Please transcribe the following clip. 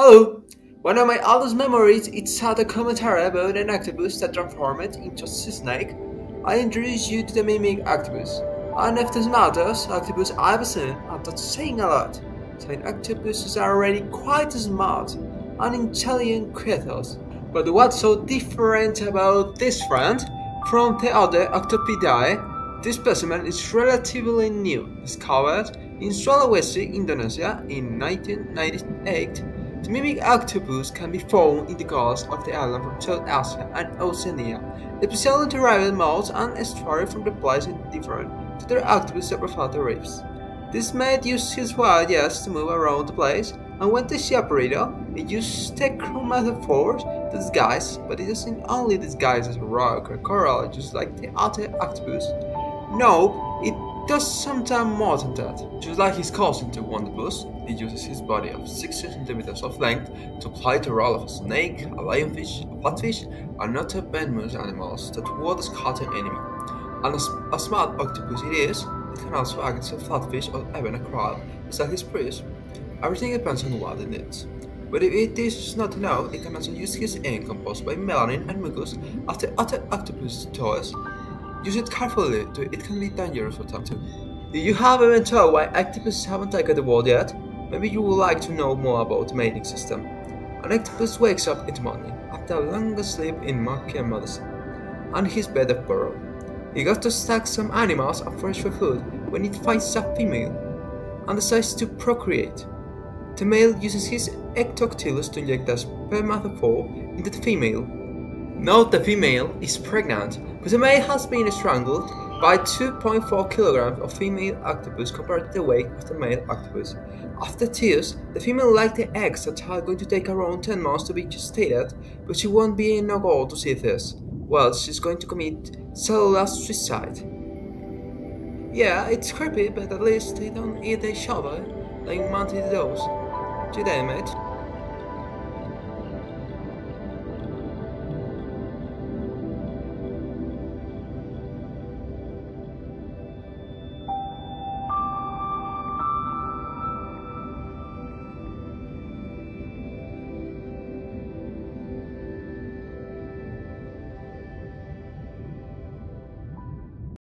Hello! One of my oldest memories is how the commentary about an octopus that transformed into a snake. I introduced you to the mimic octopus. And if this matters, octopus I've seen are not saying a lot. Saying octopuses are already quite smart and intelligent creatures. But what's so different about this friend from the other octopidae? This specimen is relatively new, discovered in Sulawesi, Indonesia in 1998 the mimic octopus can be found in the coast of the island from South Asia and Oceania, especially derived modes and estuary from the place different to their octopus the reefs. This mate used his wild jets to move around the place, and when the operator, it used technomatic force to disguise, but it doesn't only disguise as a rock or coral just like the other octopus. No, it does sometimes more than that. Just like his cousin the Wonderpus, he uses his body of 6 centimeters of length to play the role of a snake, a lionfish, a flatfish, and other venomous animals that would scatter enemy. And as a smart octopus it is, it can also act as a flatfish or even a crab, just like his priest. Everything depends on what it needs. But if it is not enough, it can also use his ink composed by melanin and mucus as the other octopus toys Use it carefully, it can be dangerous. If you haven't been told why octopuses haven't taken the world yet, maybe you would like to know more about the mating system. An octopus wakes up in the morning after a long sleep in murky medicine, on his bed of burrow. He goes to stack some animals up fresh for food when it finds a female and decides to procreate. The male uses his hectocotylus to inject a spermatophore into the female. Note the female is pregnant the male has been strangled by 2.4 kilograms of female octopus compared to the weight of the male octopus. After tears, the female likes the eggs that are going to take around 10 months to be gestated, but she won't be in a goal to see this. Well, she's going to commit cellular suicide. Yeah, it's creepy, but at least they don't eat each other like mounted those. Today, mate.